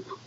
coupe